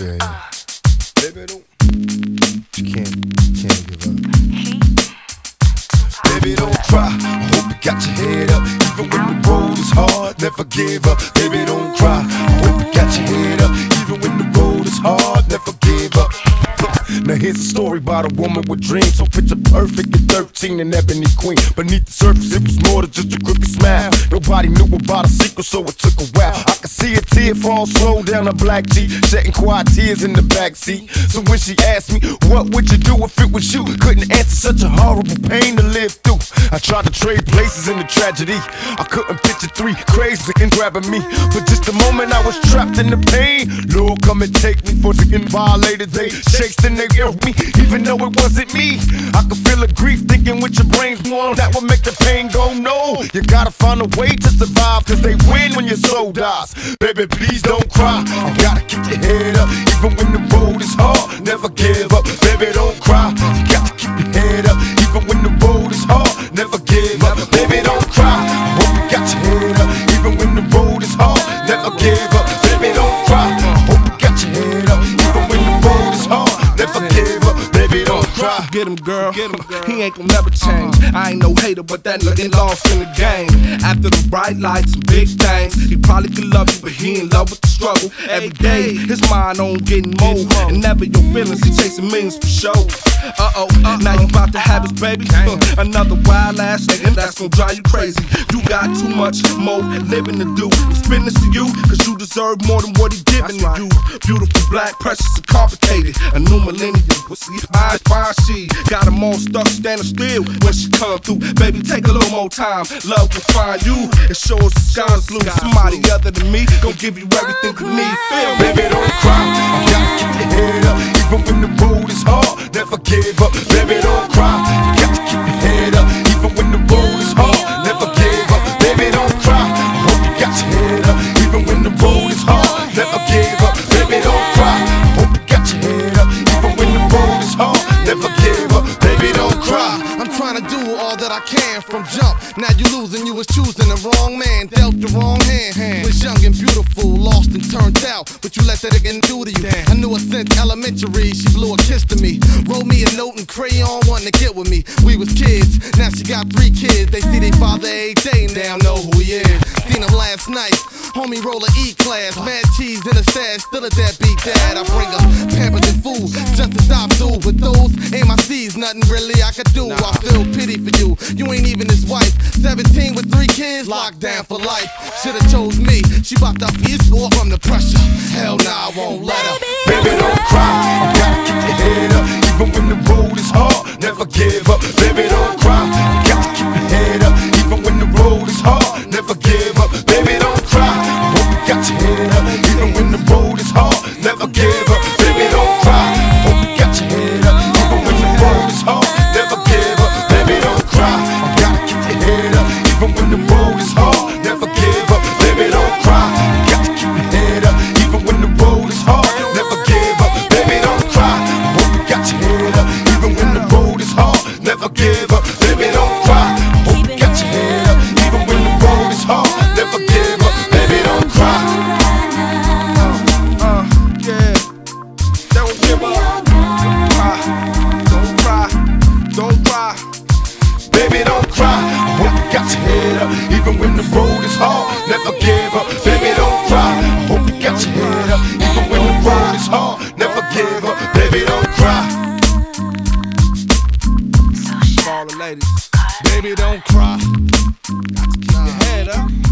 Yeah, yeah. Uh. Baby, don't. You can't, can't give up. Baby, don't cry. I hope you got your head up. Even when the road is hard, never give up. Baby, don't cry. I hope you got about a woman with dreams. So picture perfect at 13 and ebony queen. Beneath the surface, it was more than just a creepy smile. Nobody knew about a secret, so it took a while. I could see a tear fall slow down a black tee, shedding quiet tears in the backseat. So when she asked me, what would you do if it was you? Couldn't answer such a horrible pain to live through. I tried to trade places in the tragedy. I couldn't picture three crazy and grabbing me. For just a moment, I was trapped in the pain. Lord, come and take me for getting violated. They shakes and they me, even though it wasn't me. I could feel the grief thinking with your brains warm. That would make the pain go no. You gotta find a way to survive, cause they win when your soul dies. Baby, please don't cry. You gotta keep your head up, even when the road is hard. Never give up. Baby, don't cry. You got to keep your head up, even when the road is hard. Never give up. Baby, don't cry. You got your head up, even when the road is hard. Never give up. Him, girl. Him, girl. He ain't gonna never change. Uh-huh. I ain't no hater, but that nigga lost in the game. After the bright lights and big things, he probably could love you, but he in love with the struggle. Every day, his mind on getting more. And never your feelings, he chasing millions for show. Uh oh, now you about to have his baby. Uh, another wild ass nigga that's gonna drive you crazy. You got too much more living to do. Spin this to you, cause you deserve more than what he giving to you. Beautiful, black, precious, and complicated. A new millennium pussy. I find she got them all stuck standing still when she come through. Baby, take a little more time. Love will find you. It shows the sky's blue. Somebody other than me gon' give you everything you need. Feel me? Baby, don't cry. You gotta keep your head up, even when the road is hard. Trying to do all that I can from jump. Now you losing, you was choosing the wrong man, dealt the wrong hand. Was young and beautiful, lost and turned out, but you let that again do to you. I knew her since elementary, she blew a kiss to me. Wrote me a note in crayon, wanting to get with me. We was kids, now she got three kids. They see their father every day, now know who he is. Seen him last night, homie roll a E class, mad cheese in a stash, still a deadbeat dad. I bring her pampers and food, just to stop through. With those ain't my C's, nothing really I could do. I feel pity for you, you ain't even his wife. 17 with three kids, locked down for life. Should've chose me, she bopped up his score from the pressure. Hell nah, even when the road is hard. Never give up, baby, don't cry. Hope you got your head up, even when the road is hard. Never give up, baby, don't cry. So Baby, don't cry. Got to keep your head up.